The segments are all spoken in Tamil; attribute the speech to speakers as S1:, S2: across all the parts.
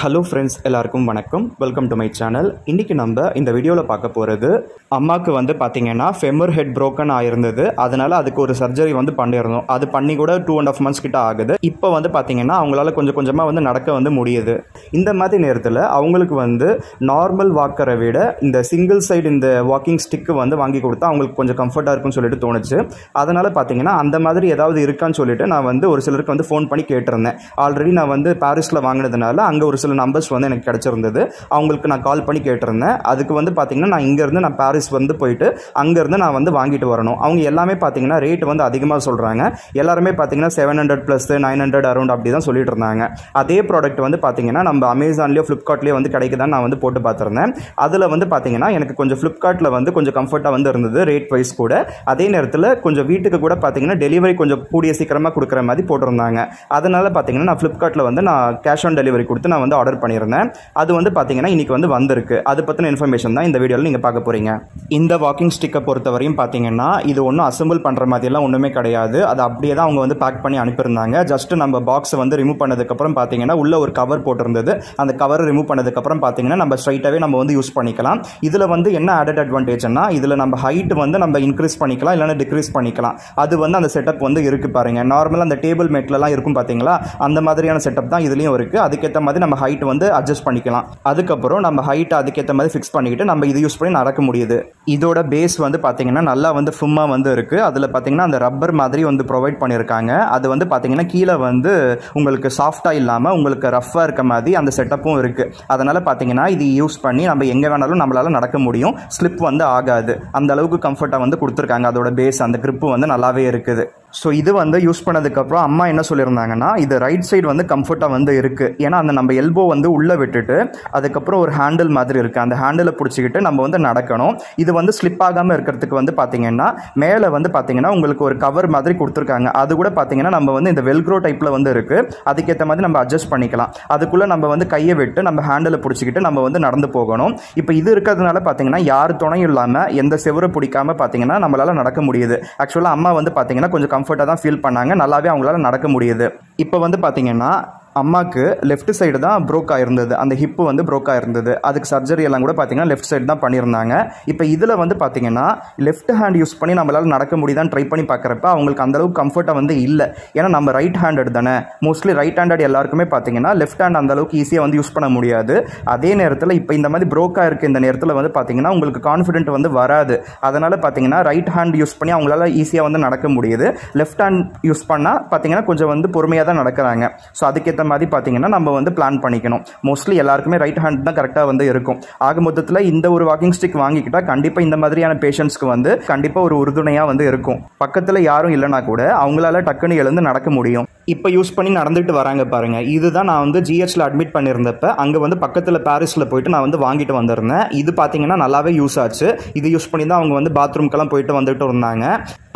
S1: ஹலோ ஃப்ரெண்ட்ஸ் எல்லாருக்கும் வணக்கம். வெல்கம் டு மை சேனல் இன்றைக்கி நம்ம இந்த வீடியோவில் பார்க்க போகிறது அம்மாவுக்கு வந்து பார்த்தீங்கன்னா ஃபெமர் ஹெட் ப்ரோக்கன் ஆயிருந்தது. அதனால் அதுக்கு ஒரு சர்ஜரி வந்து பண்ணியிருந்தோம் அது பண்ணி கூட டூ அண்ட் ஆஃப் மந்த்ஸ் கிட்ட ஆகுது. இப்போ வந்து பார்த்தீங்கன்னா அவங்களால கொஞ்சம் கொஞ்சமாக வந்து நடக்க வந்து முடியுது. இந்த மாதிரி நேரத்தில் அவங்களுக்கு வந்து நார்மல் வாக்கரை விட இந்த சிங்கிள் சைடு இந்த வாக்கிங் ஸ்டிக்கு வந்து வாங்கி கொடுத்தா அவங்களுக்கு கொஞ்சம் கம்ஃபர்ட்டாக இருக்கும்னு சொல்லிட்டு தோணுச்சு. அதனால் பார்த்தீங்கன்னா அந்த மாதிரி ஏதாவது இருக்கான்னு சொல்லிட்டு நான் வந்து ஒரு சிலருக்கு வந்து ஃபோன் பண்ணி கேட்டிருந்தேன். ஆல்ரெடி நான் வந்து பாரிஸில் வாங்கினதுனால அங்கே ஒரு சில நம்பர்ஸ் வந்து எனக்கு கிடச்சிருந்தது. அவங்களுக்கு நான் கால் பண்ணி கேட்டிருந்தேன். அதுக்கு வந்து பார்த்தீங்கன்னா நான் இங்கேருந்து நான் பாரிஸ் வந்து போயிட்டு அங்கேருந்து நான் வந்து வாங்கிட்டு வரணும். அவங்க எல்லாமே பார்த்தீங்கன்னா ரேட் வந்து அதிகமாக சொல்கிறாங்க எல்லாருமே பார்த்தீங்கன்னா seven hundred plus nine hundred around அப்படி தான் சொல்லிட்டு இருந்தாங்க. அதே ப்ராடக்ட் வந்து பார்த்தீங்கன்னா நம்ம அமேசான்லேயோ ஃப்ளிப்கார்ட்லேயோ வந்து கிடைக்குதான்னு நான் வந்து போட்டு பார்த்துருந்தேன் அதில் வந்து பார்த்தீங்கன்னா எனக்கு கொஞ்சம் ஃப்ளிப்கார்ட்டில் வந்து கொஞ்சம் கம்ஃபர்ட்டாக வந்து இருந்தது ரேட் வைஸ் கூட. அதே நேரத்தில் கொஞ்சம் வீட்டுக்கு கூட பார்த்தீங்கன்னா டெலிவரி கொஞ்சம் கூடிய சீக்கிரமாக கொடுக்குற மாதிரி போட்டிருந்தாங்க. அதனால் பார்த்தீங்கன்னா நான் ஃப்ளிப்கார்ட்டில் வந்து நான் கேஷ் ஆன் டெலிவரி கொடுத்து நான் வந்து ஆர்டர் பண்ணியிருந்தேன். அது வந்து பார்த்தீங்கன்னா இன்றைக்கி வந்து வந்திருக்கு. அது பற்றின இன்ஃபர்மேஷன் தான் இந்த வீடியோவில் நீங்கள் பார்க்க போகிறீங்க இந்த வாக்கிங் ஸ்டிக்கை பொறுத்தவரையும் பார்த்தீங்கன்னா இது ஒன்றும் அசம்பிள் பண்ணுற மாதிரிலாம் ஒன்றுமே கிடையாது. அது அப்படியே தான் அவங்க வந்து பேக் பண்ணி அனுப்பியிருந்தாங்க. ஜஸ்ட் நம்ம பாக்ஸை வந்து ரிமூவ் பண்ணதுக்கப்புறம் பார்த்தீங்கன்னா உள்ள ஒரு கவர் போட்டிருந்தது. அந்த கவர் ரிமூவ் பண்ணதுக்கப்புறம் பார்த்தீங்கன்னா நம்ம ஸ்ட்ரைட்டாகவே நம்ம வந்து யூஸ் பண்ணிக்கலாம். இதில் வந்து என்ன ஆடட் அட்வான்டேஜ்னா இதில் நம்ம ஹைட் வந்து நம்ம இன்க்ரீஸ் பண்ணிக்கலாம் இல்லைனா டிக்ரீஸ் பண்ணிக்கலாம். அது வந்து அந்த செட்டப் வந்து இருக்குது பாருங்கள் நார்மலாக அந்த டேபிள் மேட்லலாம் இருக்கும் பார்த்தீங்களா அந்த மாதிரியான செட்டப் தான் இதுலேயும் இருக்குது அதுக்கேற்ற மாதிரி நம்ம ஹைட் வந்து அட்ஜஸ்ட் பண்ணிக்கலாம். அதுக்கப்புறம் நம்ம ஹைட் அதுக்கேற்ற மாதிரி ஃபிக்ஸ் பண்ணிக்கிட்டு நம்ம இது யூஸ் பண்ணி நடக்க முடியுது. இதோட பேஸ் வந்து பார்த்தீங்கன்னா நல்லா வந்து ஃபும்மா வந்து இருக்குது அதில் பார்த்தீங்கன்னா அந்த ரப்பர் மாதிரி வந்து ப்ரொவைட் பண்ணியிருக்காங்க அது வந்து பார்த்தீங்கன்னா கீழே வந்து உங்களுக்கு சாஃப்டாக இல்லாமல் உங்களுக்கு ரஃப்பாக இருக்க மாதிரி அந்த செட்டப்பும் இருக்குது அதனால் பார்த்தீங்கன்னா இது யூஸ் பண்ணி நம்ம எங்கே வேணாலும் நம்மளால் நடக்க முடியும். ஸ்லிப் வந்து ஆகாது. அந்த அளவுக்கு கம்ஃபர்ட்டாக வந்து கொடுத்துருக்காங்க. அதோட பேஸ் அந்த கிரிப்பு வந்து நல்லாவே இருக்குது. ஸோ இது வந்து யூஸ் பண்ணதுக்கப்புறம் அம்மா என்ன சொல்லியிருந்தாங்கன்னா இது ரைட் சைடு வந்து கம்ஃபர்ட்டாக வந்து இருக்குது ஏன்னா அந்த நம்ம எல்போ வந்து உள்ளே விட்டுட்டு அதுக்கப்புறம் ஒரு ஹேண்டில் மாதிரி இருக்குது அந்த ஹேண்டிலை பிடிச்சிக்கிட்டு நம்ம வந்து நடக்கணும். இது வந்து ஸ்லிப் ஆகாமல் இருக்கிறதுக்கு வந்து பார்த்தீங்கன்னா மேலே வந்து பார்த்தீங்கன்னா உங்களுக்கு ஒரு கவர் மாதிரி கொடுத்துருக்காங்க. அது கூட பார்த்தீங்கன்னா நம்ம வந்து இந்த வெல்க்ரோ டைப்பில் வந்து இருக்குது அதுக்கேற்ற மாதிரி நம்ம அட்ஜஸ்ட் பண்ணிக்கலாம். அதுக்குள்ளே நம்ம வந்து கையை விட்டு நம்ம ஹேண்டிலை பிடிச்சிக்கிட்டு நம்ம வந்து நடந்து போகணும். இப்போ இது இருக்கிறதுனால பார்த்தீங்கன்னா யார் துணையும் இல்லாமல் எந்த செவரை பிடிக்காம பார்த்தீங்கன்னா நம்மளால் நடக்க முடியுது. ஆக்சுவலாக அம்மா வந்து பார்த்தீங்கன்னா கொஞ்சம் கம்ஃபர்ட்டாக தான் ஃபீல் பண்ணாங்க. நல்லாவே அவங்களால நடக்க முடியுது. இப்போ வந்து பார்த்தீங்கன்னா அம்மாவுக்கு லெஃப்ட் சைடு தான் ப்ரோக் ஆயிருந்தது. அந்த ஹிப்பு வந்து ப்ரோக் ஆயிருந்தது. அதுக்கு சர்ஜரி எல்லாம் கூட பார்த்தீங்கன்னா லெஃப்ட் சைடு தான் பண்ணியிருந்தாங்க. இப்போ இதில் வந்து பார்த்தீங்கன்னா லெஃப்ட் ஹேண்ட் யூஸ் பண்ணி நம்மளால் நடக்க முடியுதான்னு ட்ரை பண்ணி பார்க்குறப்ப அவங்களுக்கு அந்தளவுக்கு கம்ஃபர்ட்டாக வந்து இல்லை. ஏன்னா நம்ம ரைட் ஹேண்டட் தானே. மோஸ்ட்லி ரைட் ஹேண்டட் எல்லாருக்குமே பார்த்தீங்கன்னா லெஃப்ட் ஹேண்ட் அந்தளவுக்கு ஈஸியாக வந்து யூஸ் பண்ண முடியாது. அதே நேரத்தில் இப்போ இந்த மாதிரி ப்ரோக்காக இருக்க இந்த நேரத்தில் வந்து பார்த்தீங்கன்னா உங்களுக்கு கான்ஃபிடென்ட் வந்து வராது. அதனால் பார்த்தீங்கன்னா ரைட் ஹேண்ட் யூஸ் பண்ணி அவங்களால ஈஸியாக வந்து நடக்க முடியுது. லெஃப்ட் ஹேண்ட் யூஸ் பண்ணால் பார்த்தீங்கன்னா கொஞ்சம் வந்து பொறுமையாக தான் நடக்கிறாங்க. ஸோ அதுக்கேற்ற மாதிரி பார்த்தீங்கன்னா நம்ம வந்து பிளான் பண்ணிக்கணும். மோஸ்ட்லி எல்லாருக்குமே ரைட் ஹேண்ட் தான் கரெக்டாக வந்து இருக்கும். ஆக மொத்தத்தில் இந்த ஒரு வாக்கிங் ஸ்டிக் வாங்கிக்கிட்டால் கண்டிப்பாக இந்த மாதிரியான பேஷண்ட்ஸ்க்கு வந்து கண்டிப்பாக ஒரு உறுதுணையாக வந்து இருக்கும். பக்கத்தில் யாரும் இல்லைனா கூட அவங்களால டக்குன்னு எழுந்து நடக்க முடியும். இப்போ யூஸ் பண்ணி நடந்துட்டு வராங்க பாருங்க. இதுதான் நான் வந்து ஜிஹெச்ல அட்மிட் பண்ணியிருந்தப்ப அங்கே வந்து பக்கத்தில் பாரிஸில் போயிட்டு நான் வந்து வாங்கிட்டு வந்திருந்தேன். இது பார்த்தீங்கன்னா நல்லாவே யூஸ் ஆச்சு. இது யூஸ் பண்ணி தான் அவங்க வந்து பாத்ரூம்க்கெல்லாம் போயிட்டு வந்துட்டு இருந்தாங்க.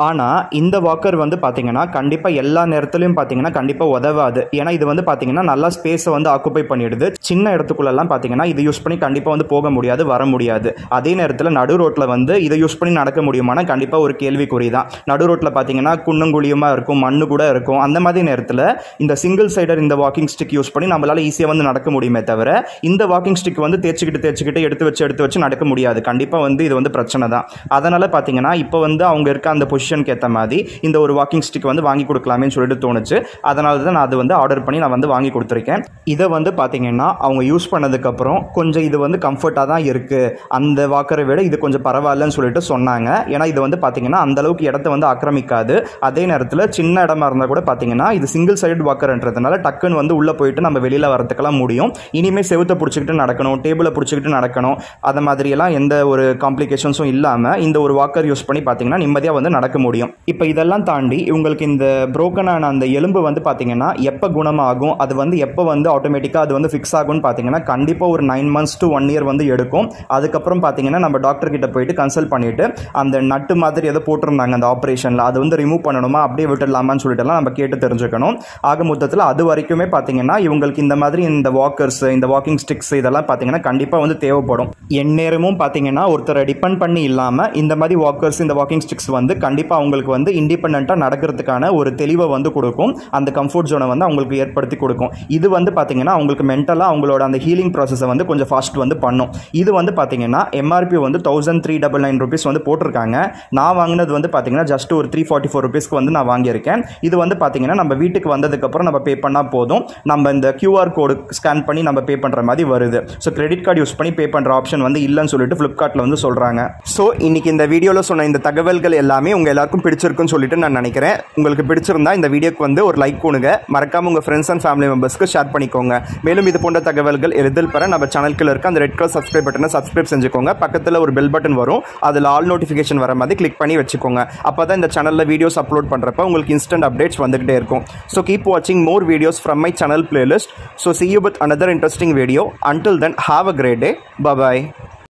S1: ஆனால் இந்த வாக்கர் வந்து பார்த்தீங்கன்னா கண்டிப்பாக எல்லா நேரத்துலையும் பார்த்தீங்கன்னா கண்டிப்பாக உதவாது. ஏன்னா இது வந்து பார்த்தீங்கன்னா நல்லா ஸ்பேஸை வந்து ஆக்குப்பை பண்ணிடுது. சின்ன இடத்துக்குள்ளெல்லாம் பார்த்தீங்கன்னா இதை யூஸ் பண்ணி கண்டிப்பாக வந்து போக முடியாது வர முடியாது. அதே நேரத்தில் நடு ரோட்டில் வந்து இதை யூஸ் பண்ணி நடக்க முடியுமானா கண்டிப்பாக ஒரு கேள்விக்குறி தான். நடு ரோட்டில் பார்த்தீங்கன்னா குன்னுங்குழியுமாக இருக்கும் மண்ணு கூட இருக்கும். அந்த மாதிரி நேரத்தில் இந்த சிங்கிள் சைடர் இந்த வாக்கிங் ஸ்டிக் யூஸ் பண்ணி நம்மளால் ஈஸியாக வந்து நடக்க முடியுமே தவிர இந்த வாக்கிங் ஸ்டிக் வந்து தேய்ச்சிக்கிட்டு தேய்ச்சிக்கிட்டு எடுத்து வச்சு எடுத்து வச்சு நடக்க முடியாது. கண்டிப்பாக வந்து இது வந்து பிரச்சனை தான். அதனால் பார்த்தீங்கன்னா இப்போ வந்து அவங்க இருக்க அந்த பொசிஷனுக்கு ஏற்ற மாதிரி இந்த ஒரு வாக்கிங் ஸ்டிக் வந்து வாங்கி கொடுக்கலாமேன்னு சொல்லிட்டு தோணுச்சு. அதனால தான் நான் அது வந்து ஆர்டர் பண்ணி நான் வந்து வாங்கி கொடுத்துருக்கேன். இதை வந்து பார்த்தீங்கன்னா அவங்க யூஸ் பண்ணதுக்கப்புறம் கொஞ்சம் இது வந்து கம்ஃபர்ட்டாக தான் இருக்குது அந்த வாக்கரை விட இது கொஞ்சம் பரவாயில்லன்னு சொல்லிட்டு சொன்னாங்க. ஏன்னா இது வந்து பார்த்தீங்கன்னா அந்தளவுக்கு இடத்த வந்து ஆக்கிரமிக்காது. அதே நேரத்தில் சின்ன இடமா இருந்தால் கூட பார்த்தீங்கன்னா இது சிங்கிள் சைடு வாக்கர்ன்றதுனால டக்குன்னு வந்து உள்ளே போயிட்டு நம்ம வெளியில் வரதுக்கெல்லாம் முடியும். இனிமேல் செவுத்தை பிடிச்சிக்கிட்டு நடக்கணும் டேபிளை பிடிச்சிக்கிட்டு நடக்கணும் அதை மாதிரியெல்லாம் எந்த ஒரு காம்ப்ளிகேஷன்ஸும் இல்லாமல் இந்த ஒரு வாக்கர் யூஸ் பண்ணி பார்த்தீங்கன்னா நிம்மதியாக வந்து நடக்க முடியும். இப்போ இதெல்லாம் தாண்டி இவங்களுக்கு இந்த புரோக்கனான அந்த எலும்பு வந்து பார்த்தீங்கன்னா எப்போ குணமாகும் அது வந்து எப்போ வந்து ஆட்டோமேட்டிக்காக அது வந்து ஃபிக்ஸ் ஆகும்னு பார்த்தீங்கன்னா கண்டிப்பாக ஒரு nine months to one year வந்து எடுக்கும். அதுக்கப்புறம் பார்த்தீங்கன்னா நம்ம டாக்டர் கிட்ட போயிட்டு கன்சல்ட் பண்ணிட்டு அந்த நட்டு மாதிரி ஏதோ போட்டிருந்தாங்க அந்த ஆப்ரேஷனில் அது வந்து ரிமூவ் பண்ணணுமா அப்படியே விட்டுடலாமான்னு சொல்லிட்டுலாம் நம்ம கேட்டு தெரிஞ்சுக்கணும். ஆக மொத்தத்தில் அது வரைக்குமே பார்த்தீங்கன்னா இவங்களுக்கு இந்த மாதிரி இந்த வாக்கர்ஸ் இந்த வாக்கிங் ஸ்டிக்ஸ் இதெல்லாம் பார்த்தீங்கன்னா கண்டிப்பாக வந்து தேவைப்படும். எந்நேரமும் பார்த்தீங்கன்னா ஒருத்தரை டிபெண்ட் பண்ணி இல்லாமல் இந்த மாதிரி வாக்கர்ஸ் இந்த வாக்கிங் ஸ்டிக்ஸ் வந்து கண்டிப்பாக அவங்களுக்கு வந்து இண்டிபெண்ட்டாக நடக்கிறதுக்கான ஒரு தெளிவை வந்து கொடுக்கும். அந்த கம்ஃபர்ட் ஜோனை வந்து அவங்களுக்கு ஏற்படுத்தி கொடுக்கும். இது வந்து பார்த்தீங்கன்னா அவங்களுக்கு மென்டலாக அவங்களோட அந்த ஹீலிங் ப்ராசஸை வந்து கொஞ்சம் ஃபாஸ்ட் வந்து பண்ணும். இது வந்து பார்த்தீங்கன்னா எம்ஆர்பி வந்து thousand three double nine rupees வந்து போட்டிருக்காங்க. நான் வாங்கினது வந்து பார்த்தீங்கன்னா ஜஸ்ட் ஒரு த்ரீ ஃபார்ட்டி ஃபோர் ருபீஸ்க்கு வந்து நான் வாங்கியிருக்கேன். இது வந்து பார்த்தீங்கன்னா நம்ம வீட்டுக்கு வந்ததுக்கப்புறம் நம்ம பே பண்ணால் போதும். நம்ம இந்த கியூஆர் கோடு ஸ்கேன் பண்ணி நம்ம பே பண்ணுற மாதிரி வருது. ஸோ கிரெடிட் கார்டு யூஸ் பண்ணி பே பண்ணுற ஆப்ஷன் வந்து இல்லைன்னு சொல்லிட்டு ஃப்ளிப்கார்ட்டில் வந்து சொல்கிறாங்க ஸோ இன்றைக்கி இந்த வீடியோவில் சொன்ன இந்த தகவல்கள் எல்லாமே உங்கள் எல்லாருக்கும் பிடிச்சிருக்குன்னு சொல்லிட்டு நான் நினைக்கிறேன். உங்களுக்கு பிடிச்சிருந்தா இந்த வீடியோக்கு வந்து ஒரு லைக் கொடுங்க. மறக்காம உங்கள் ஃப்ரெண்ட்ஸ் அண்ட் ஃபேமிலி மெம்பர்ஸ்க்கு ஷேர் பண்ணிக்கோங்க. மேலும் இது போன்ற தகவல்கள் எளிதில் பெற நம்ம சேனலுக்கு இருக்க அந்த ரெட் கலர் சப்ஸ்கிரைப் பட்டனை சப்ஸ்கிரைப் செஞ்சுக்கோங்க. பக்கத்தில் ஒரு பெல் பட்டன் வரும். அதில் ஆல் நோட்டிஃபிகேஷன் வர மாதிரி கிளிக் பண்ணி வச்சுக்கோங்க. அப்போ தான் இந்த சேனலில் வீடியோஸ் அப்லோட் பண்ணுறப்ப உங்களுக்கு இன்ஸ்டன்ட் அப்டேட்ஸ் வந்துகிட்டே இருக்கும். ஸோ கீப் வாட்சிங் more videos from my channel playlist so see you with another interesting video until then have a great day bye bye